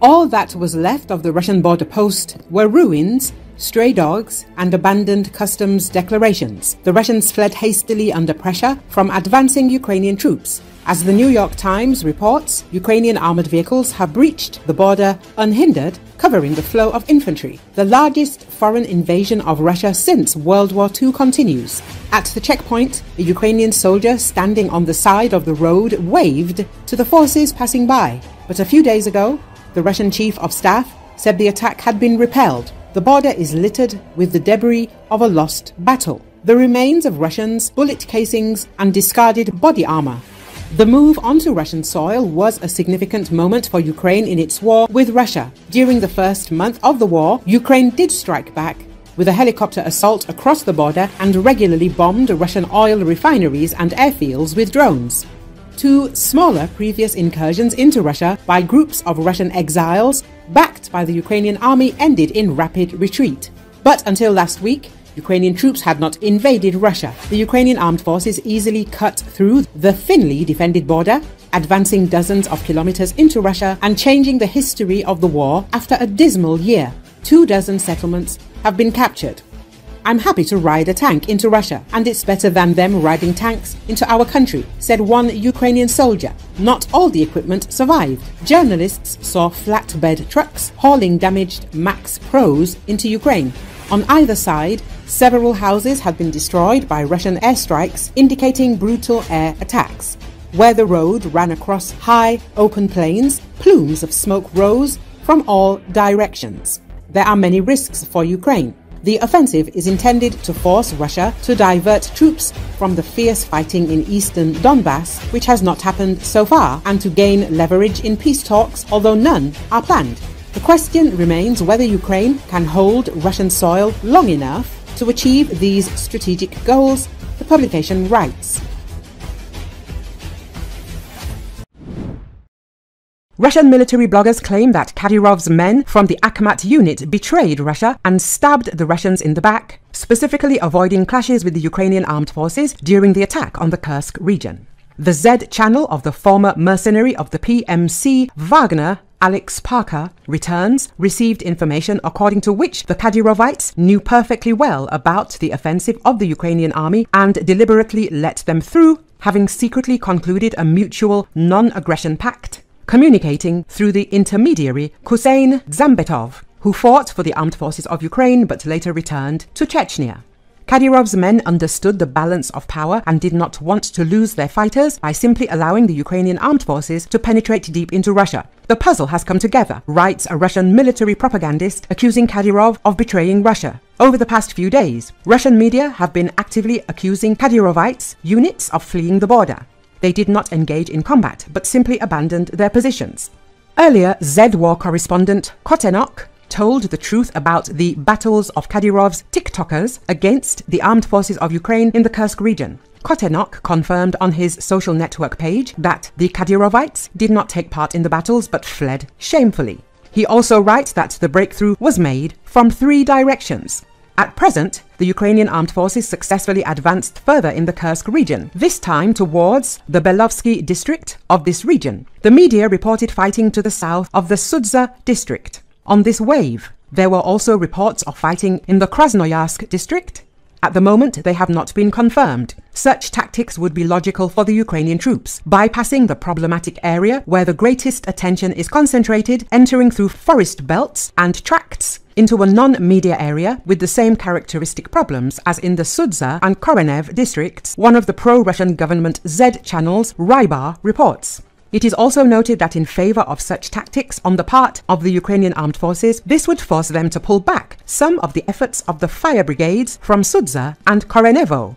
All that was left of the Russian border post were ruins, stray dogs, and abandoned customs declarations. The Russians fled hastily under pressure from advancing Ukrainian troops. As the New York Times reports, Ukrainian armored vehicles have breached the border unhindered, covering the flow of infantry. The largest foreign invasion of Russia since World War II continues. At the checkpoint, a Ukrainian soldier standing on the side of the road waved to the forces passing by. But a few days ago, the Russian chief of staff said the attack had been repelled. The border is littered with the debris of a lost battle. The remains of Russians, bullet casings, and discarded body armor. The move onto Russian soil was a significant moment for Ukraine in its war with Russia. During the first month of the war, Ukraine did strike back with a helicopter assault across the border and regularly bombed Russian oil refineries and airfields with drones. Two smaller previous incursions into Russia by groups of Russian exiles backed by the Ukrainian army ended in rapid retreat. But until last week, Ukrainian troops had not invaded Russia. The Ukrainian armed forces easily cut through the thinly defended border, advancing dozens of kilometers into Russia and changing the history of the war after a dismal year. Two dozen settlements have been captured. I'm happy to ride a tank into Russia, and it's better than them riding tanks into our country, said one Ukrainian soldier. Not all the equipment survived. Journalists saw flatbed trucks hauling damaged Max Pros into Ukraine. On either side, several houses had been destroyed by Russian airstrikes, indicating brutal air attacks. Where the road ran across high, open plains, plumes of smoke rose from all directions. There are many risks for Ukraine. The offensive is intended to force Russia to divert troops from the fierce fighting in eastern Donbass, which has not happened so far, and to gain leverage in peace talks, although none are planned. The question remains whether Ukraine can hold Russian soil long enough to achieve these strategic goals, the publication writes. Russian military bloggers claim that Kadyrov's men from the Akhmat unit betrayed Russia and stabbed the Russians in the back, specifically avoiding clashes with the Ukrainian armed forces during the attack on the Kursk region. The Z channel of the former mercenary of the PMC, Wagner, Alex Parker, returns received information according to which the Kadyrovites knew perfectly well about the offensive of the Ukrainian army and deliberately let them through, having secretly concluded a mutual non aggression pact communicating through the intermediary Kusein Dzambetov, who fought for the armed forces of Ukraine but later returned to Chechnya. Kadyrov's men understood the balance of power and did not want to lose their fighters by simply allowing the Ukrainian armed forces to penetrate deep into Russia. The puzzle has come together, writes a Russian military propagandist accusing Kadyrov of betraying Russia. Over the past few days, Russian media have been actively accusing Kadyrovites units of fleeing the border. They did not engage in combat, but simply abandoned their positions. Earlier, Z War correspondent Kotenok told the truth about the battles of Kadyrov's TikTokers against the armed forces of Ukraine in the Kursk region. Kotenok confirmed on his social network page that the Kadyrovites did not take part in the battles but fled shamefully. He also writes that the breakthrough was made from three directions at present, the Ukrainian armed forces successfully advanced further in the Kursk region, this time towards the Belovsky district of this region. The media reported fighting to the south of the Sudza district. On this wave, there were also reports of fighting in the Krasnoyarsk district. At the moment, they have not been confirmed. Such tactics would be logical for the Ukrainian troops, bypassing the problematic area where the greatest attention is concentrated, entering through forest belts and tracts into a non-media area with the same characteristic problems as in the Sudza and Koronev districts, one of the pro-Russian government Z channels, Rybar, reports. It is also noted that in favor of such tactics on the part of the Ukrainian armed forces, this would force them to pull back some of the efforts of the fire brigades from Sudza and Korenevo,